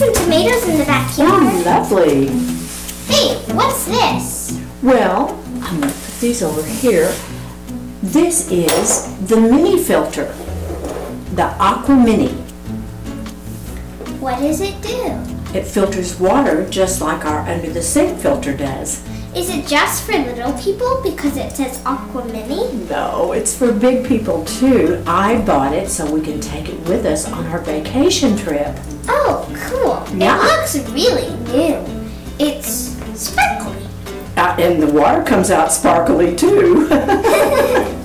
some tomatoes in the Oh, backyard. lovely. Hey, what's this? Well, I'm gonna put these over here. This is the mini filter, the Aqua Mini. What does it do? It filters water just like our under the sink filter does. Is it just for little people because it says Aqua Mini? No, it's for big people too. I bought it so we can take it with us on our vacation trip. Oh, cool. Yeah. It looks really new. It's sparkly. Uh, and the water comes out sparkly too.